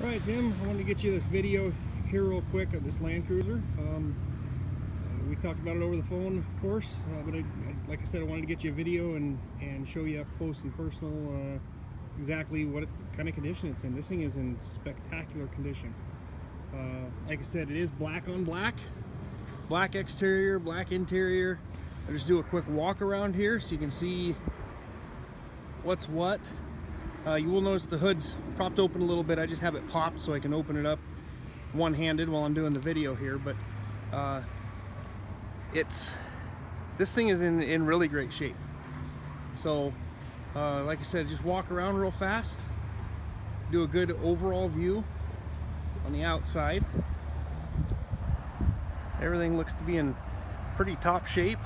All right, Tim, I wanted to get you this video here real quick of this Land Cruiser. Um, uh, we talked about it over the phone, of course, uh, but I, like I said, I wanted to get you a video and, and show you up close and personal uh, exactly what kind of condition it's in. This thing is in spectacular condition. Uh, like I said, it is black on black, black exterior, black interior. I'll just do a quick walk around here so you can see what's what. Uh, you will notice the hood's propped open a little bit. I just have it popped so I can open it up one-handed while I'm doing the video here. But uh, it's this thing is in, in really great shape. So uh, like I said, just walk around real fast. Do a good overall view on the outside. Everything looks to be in pretty top shape.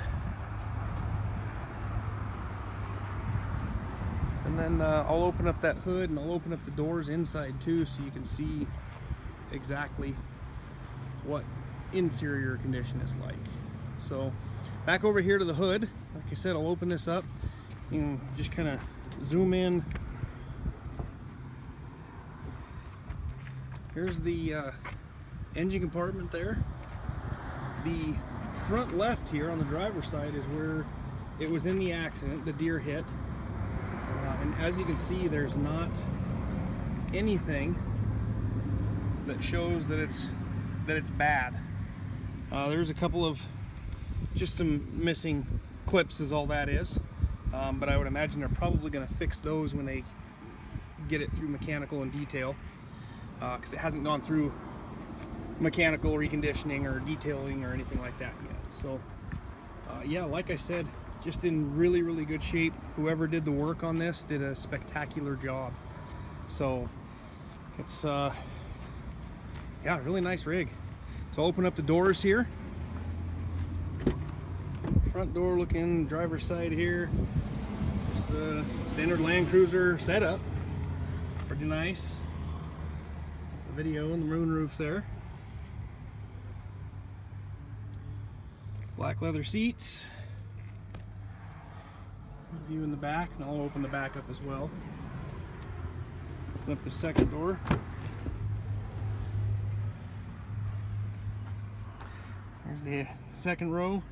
And then uh, I'll open up that hood and I'll open up the doors inside too so you can see exactly what interior condition is like. So back over here to the hood. Like I said I'll open this up and just kind of zoom in. Here's the uh, engine compartment there. The front left here on the driver's side is where it was in the accident the deer hit and as you can see, there's not anything that shows that it's that it's bad. Uh, there's a couple of just some missing clips is all that is. Um, but I would imagine they're probably going to fix those when they get it through mechanical and detail because uh, it hasn't gone through mechanical reconditioning or detailing or anything like that yet. So uh, yeah, like I said, just in really, really good shape. Whoever did the work on this did a spectacular job. So it's, uh, yeah, really nice rig. So I'll open up the doors here. Front door looking, driver's side here. Just a standard Land Cruiser setup. Pretty nice. The video and the moonroof there. Black leather seats view in the back, and I'll open the back up as well. Open up the second door. There's the second row.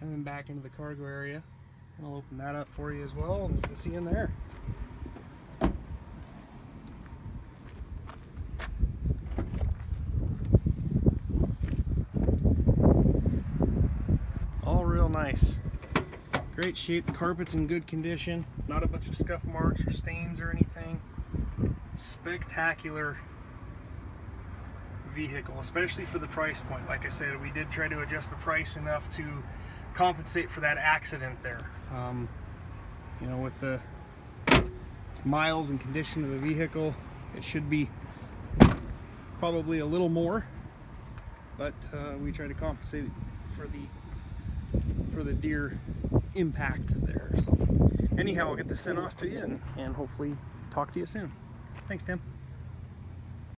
And then back into the cargo area. And I'll open that up for you as well, and you can see in there. All real nice. Great shape, the carpet's in good condition, not a bunch of scuff marks or stains or anything. Spectacular vehicle, especially for the price point. Like I said, we did try to adjust the price enough to compensate for that accident there. Um, you know, with the miles and condition of the vehicle, it should be probably a little more, but uh, we try to compensate for the for the deer impact there. So anyhow, I'll get this sent off to you and, and hopefully talk to you soon. Thanks, Tim.